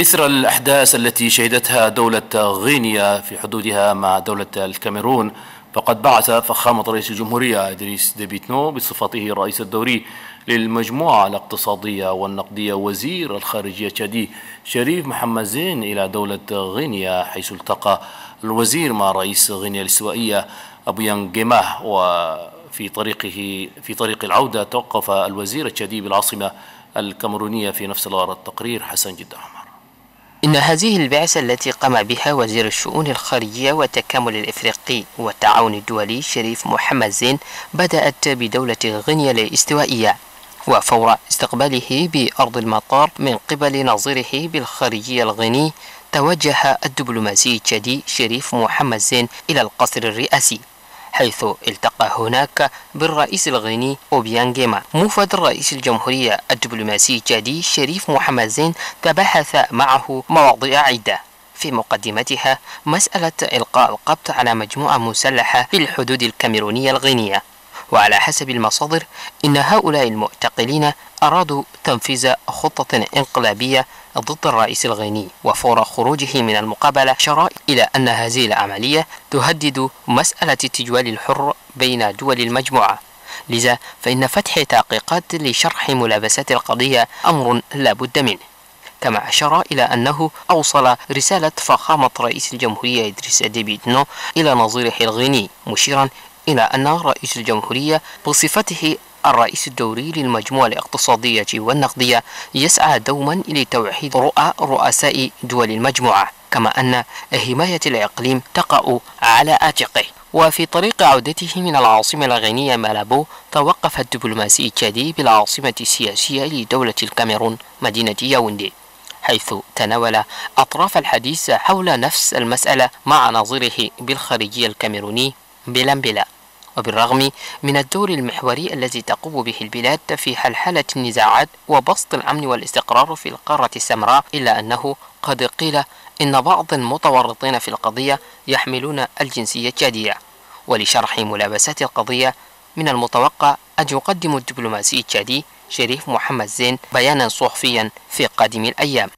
إثر الأحداث التي شهدتها دولة غينيا في حدودها مع دولة الكاميرون. فقد بعث فخامة رئيس الجمهورية إدريس ديبيتنو بصفته الرئيس الدوري للمجموعة الاقتصادية والنقدية وزير الخارجية تشادي شريف محمد زين إلى دولة غينيا حيث التقى الوزير مع رئيس غينيا الاستوائية أبو يانجيماه وفي طريقه في طريق العودة توقف الوزير التشادي بالعاصمة الكاميرونية في نفس الغرض. التقرير حسن جدا إن هذه البعثة التي قام بها وزير الشؤون الخارجية والتكامل الإفريقي والتعاون الدولي شريف محمد زين بدأت بدولة غينيا الاستوائية وفور استقباله بأرض المطار من قبل نظيره بالخارجية الغيني توجه الدبلوماسي التشادي شريف محمد زين إلى القصر الرئاسي. حيث التقى هناك بالرئيس الغيني أوبيانجيما موفد رئيس الجمهورية الدبلوماسي التشادي شريف محمد زين تبحث معه مواضيع عدة. في مقدمتها مسألة إلقاء القبض على مجموعة مسلحة في الحدود الكاميرونية الغينية وعلى حسب المصادر إن هؤلاء المعتقلين أرادوا تنفيذ خطة إنقلابية ضد الرئيس الغيني وفور خروجه من المقابلة شرع إلى أن هذه العملية تهدد مسألة التجوال الحر بين دول المجموعة. لذا فإن فتح تحقيقات لشرح ملابسات القضية أمر لا بد منه. كما أشار إلى أنه أوصل رسالة فخامة رئيس الجمهورية إدريس ديبي إلى نظيره الغيني مشيرا إلى أن رئيس الجمهورية بصفته الرئيس الدوري للمجموعة الاقتصادية والنقدية يسعى دوما إلى توحيد رؤى رؤساء دول المجموعة كما أن حماية الإقليم تقع على عاتقه وفي طريق عودته من العاصمة الغينية مالابو توقف الدبلوماسي التشادي بالعاصمة السياسية لدولة الكاميرون مدينة ياوندي حيث تناول أطراف الحديث حول نفس المسألة مع نظيره بالخارجية الكاميروني بلامبلا وبالرغم من الدور المحوري الذي تقوم به البلاد في حلحلة النزاعات وبسط الأمن والاستقرار في القارة السمراء إلا أنه قد قيل إن بعض المتورطين في القضية يحملون الجنسية التشادية ولشرح ملابسات القضية من المتوقع أن يقدم الدبلوماسي التشادي شريف محمد زين بيانا صحفيا في قادم الأيام.